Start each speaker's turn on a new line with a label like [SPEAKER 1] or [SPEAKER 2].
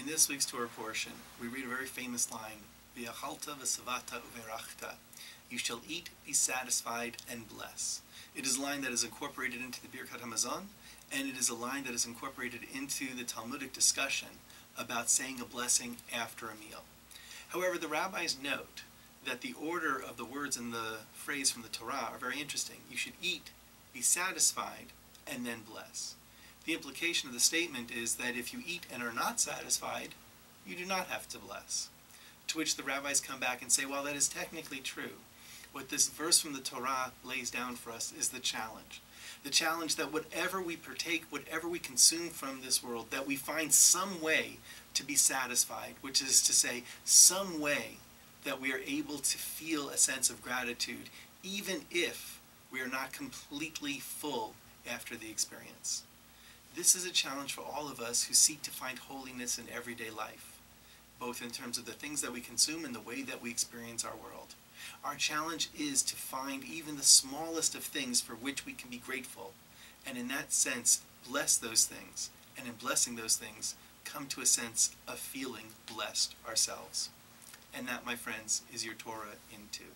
[SPEAKER 1] In this week's Torah portion, we read a very famous line, V'yachalta v'savata uverachta. You shall eat, be satisfied, and bless. It is a line that is incorporated into the Birkat Hamazon, and it is a line that is incorporated into the Talmudic discussion about saying a blessing after a meal. However, the rabbis note that the order of the words in the phrase from the Torah are very interesting. You should eat, be satisfied, and then bless. The implication of the statement is that if you eat and are not satisfied, you do not have to bless. To which the rabbis come back and say, well, that is technically true. What this verse from the Torah lays down for us is the challenge. The challenge that whatever we partake, whatever we consume from this world, that we find some way to be satisfied, which is to say, some way that we are able to feel a sense of gratitude, even if we are not completely full after the experience. This is a challenge for all of us who seek to find holiness in everyday life, both in terms of the things that we consume and the way that we experience our world. Our challenge is to find even the smallest of things for which we can be grateful, and in that sense, bless those things, and in blessing those things, come to a sense of feeling blessed ourselves. And that, my friends, is your Torah in two.